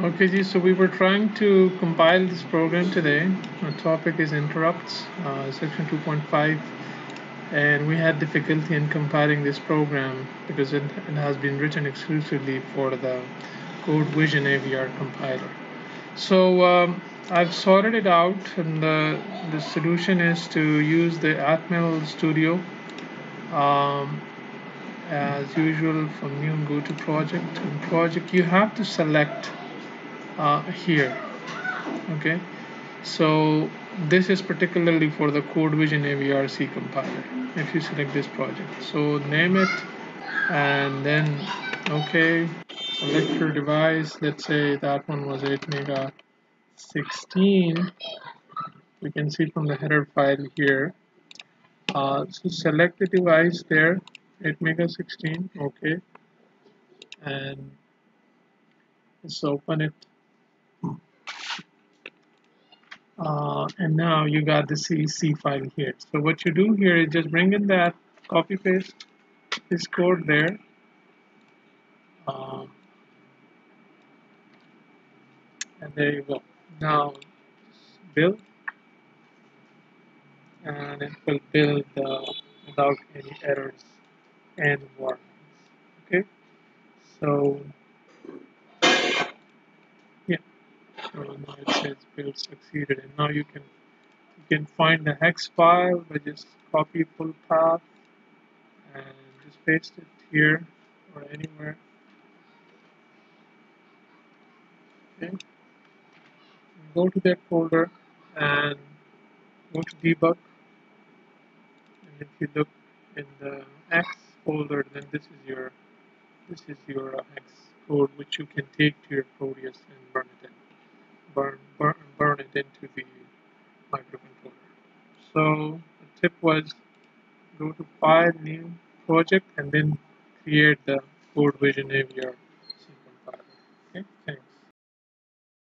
Okay, Ji, so we were trying to compile this program today. The topic is interrupts, uh, section 2.5, and we had difficulty in compiling this program because it, it has been written exclusively for the CodeVisionAVR compiler. So um, I've sorted it out, and the, the solution is to use the Atmel Studio. Um, as usual from new go to project and project you have to select uh, here okay? So this is particularly for the CodeVisionAVR C compiler if you select this project. So name it and then okay select your device. Let's say that one was 8 mega 16 we can see from the header file here. Uh, so select the device there ATmega16 okay. And let's open it uh, and now you got the CEC file here. So what you do here is just bring in that copy paste this code there. Um, and there you go. Now build. And it will build uh, without any errors and warnings. Okay? So so now it says build succeeded. And now you can you can find the hex file by just copy full path and just paste it here or anywhere. Okay. Go to that folder and go to debug. And if you look in the X folder then this is your this is your uh, hex code which you can take to your Proteus and burn it burn, burn, burn it into the microcontroller. So the tip was go to file new project and then create the CodeVisionAVR C compiler. Okay, thanks.